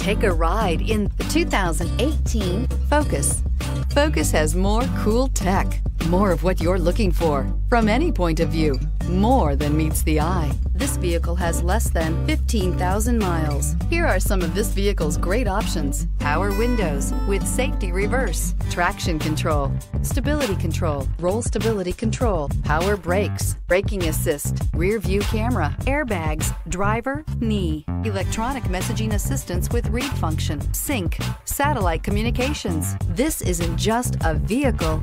Take a ride in the 2018 Focus. Focus has more cool tech, more of what you're looking for from any point of view, more than meets the eye. This vehicle has less than 15,000 miles. Here are some of this vehicle's great options. Power windows with safety reverse, traction control, stability control, roll stability control, power brakes, braking assist, rear view camera, airbags, driver, knee, electronic messaging assistance with read function, sync, satellite communications. This isn't just a vehicle,